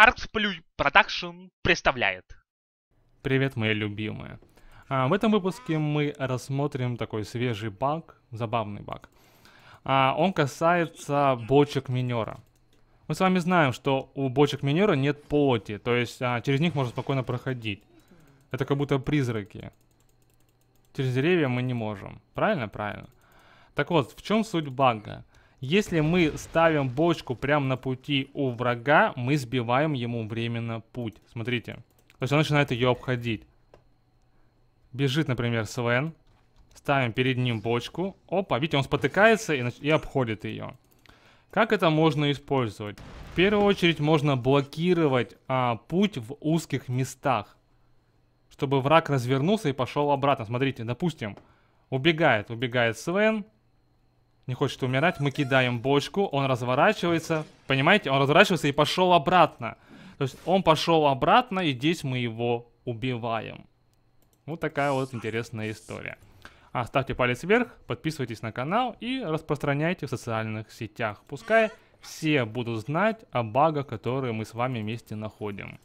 ArtPlay Production представляет. Привет, мои любимые. А, в этом выпуске мы рассмотрим такой свежий баг, забавный баг. А, он касается бочек минера. Мы с вами знаем, что у бочек минера нет плоти, то есть а, через них можно спокойно проходить. Это как будто призраки. Через деревья мы не можем. Правильно? Правильно. Так вот, в чем суть бага? Если мы ставим бочку прямо на пути у врага, мы сбиваем ему временно путь. Смотрите. То есть он начинает ее обходить. Бежит, например, Свен. Ставим перед ним бочку. Опа, видите, он спотыкается и, и обходит ее. Как это можно использовать? В первую очередь можно блокировать а, путь в узких местах. Чтобы враг развернулся и пошел обратно. Смотрите, допустим, убегает, убегает Свен не хочет умирать, мы кидаем бочку, он разворачивается, понимаете, он разворачивается и пошел обратно. То есть он пошел обратно, и здесь мы его убиваем. Вот такая вот интересная история. А ставьте палец вверх, подписывайтесь на канал и распространяйте в социальных сетях. Пускай все будут знать о багах, которые мы с вами вместе находим.